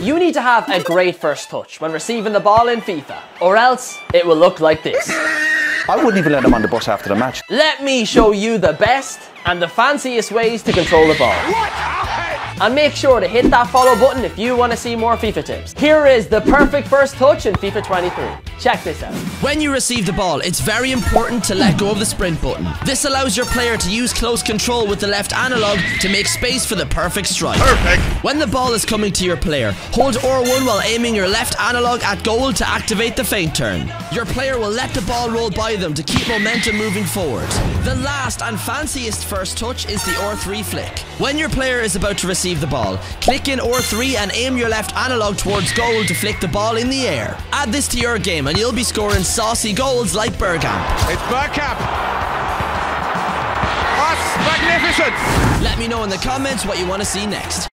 You need to have a great first touch when receiving the ball in FIFA, or else it will look like this. I wouldn't even let him on the bus after the match. Let me show you the best and the fanciest ways to control the ball. And make sure to hit that follow button if you want to see more FIFA tips. Here is the perfect first touch in FIFA 23. Check this out. When you receive the ball, it's very important to let go of the sprint button. This allows your player to use close control with the left analog to make space for the perfect strike. Perfect. When the ball is coming to your player, hold R1 while aiming your left analog at goal to activate the feint turn. Your player will let the ball roll by them to keep momentum moving forward. The last and fanciest first touch is the R3 flick. When your player is about to receive the ball, click in R3 and aim your left analog towards goal to flick the ball in the air. Add this to your game and you'll be scoring saucy goals like Bergkamp. It's Bergkamp. That's magnificent. Let me know in the comments what you want to see next.